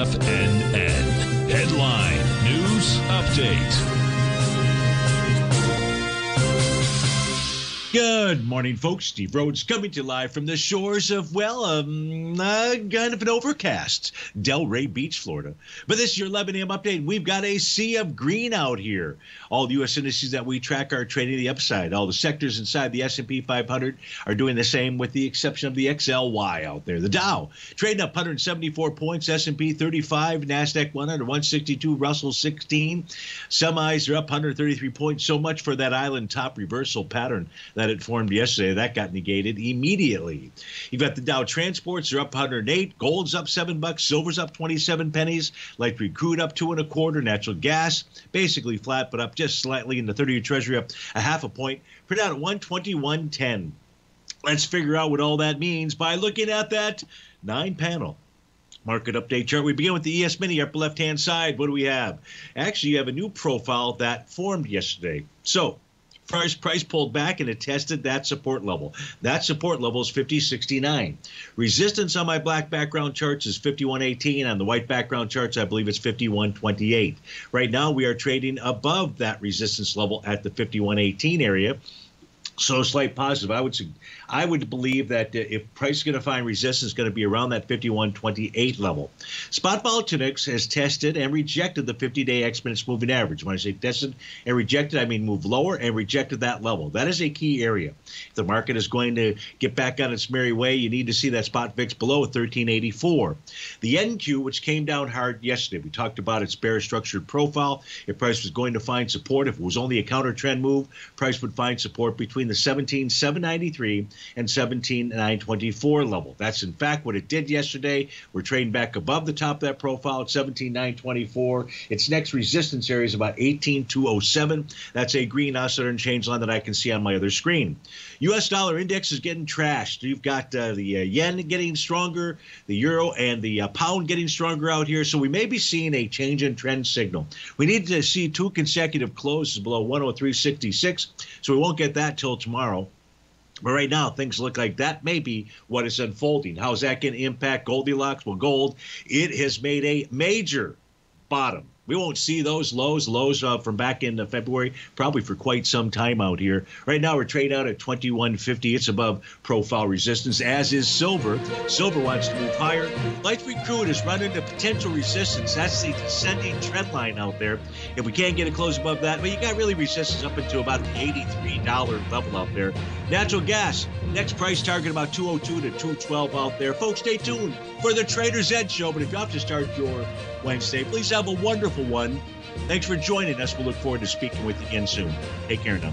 FNN. Headline News Update. Good morning, folks. Steve Rhodes coming to you live from the shores of, well, um, uh, kind of an overcast Delray Beach, Florida. But this is your 11 a.m. update. We've got a sea of green out here. All the U.S. indices that we track are trading the upside. All the sectors inside the S&P 500 are doing the same, with the exception of the XLY out there. The Dow trading up 174 points, S&P 35, Nasdaq 100, 162, Russell 16. Semis are up 133 points. So much for that island top reversal pattern that it formed yesterday. That got negated immediately. You've got the Dow transports are up 108, gold's up seven bucks, silver's up 27 pennies, light crude up two and a quarter, natural gas basically flat, but up just slightly, in the 30-year Treasury up a half a point, print out at 121.10. Let's figure out what all that means by looking at that nine panel market update chart. We begin with the ES Mini upper left hand side. What do we have? Actually, you have a new profile that formed yesterday. So price price pulled back and it tested that support level. That support level is 5069. Resistance on my black background charts is 5118. On the white background charts, I believe it's 5128. Right now, we are trading above that resistance level at the 5118 area. So slight positive. I would I would believe that uh, if price is going to find resistance, it's going to be around that 51.28 level. Spot Volatilix has tested and rejected the 50-day X minutes moving average. When I say tested and rejected, I mean move lower and rejected that level. That is a key area. If the market is going to get back on its merry way, you need to see that spot VIX below 1384. The NQ, which came down hard yesterday, we talked about its bear structured profile. If price was going to find support, if it was only a counter trend move, price would find support between the 17,793 and 17,924 level. That's in fact what it did yesterday. We're trading back above the top of that profile at 17,924. Its next resistance area is about 18,207. That's a green oscillator and change line that I can see on my other screen. U.S. dollar index is getting trashed. You've got uh, the uh, yen getting stronger, the euro and the uh, pound getting stronger out here. So we may be seeing a change in trend signal. We need to see two consecutive closes below 103.66. So we won't get that till tomorrow. But right now, things look like that may be what is unfolding. How's that going to impact Goldilocks? Well, gold, it has made a major bottom we won't see those lows, lows uh, from back in February, probably for quite some time out here. Right now, we're trading out at 2150. It's above profile resistance, as is silver. Silver wants to move higher. Light crude is running into potential resistance. That's the descending trend line out there. If we can't get a close above that, but you got really resistance up into about the $83 level out there. Natural gas, next price target about 202 to 212 out there. Folks, stay tuned for the Trader's Edge show. But if you have to start your Wednesday, please have a wonderful one. Thanks for joining us. We look forward to speaking with you again soon. Take care now.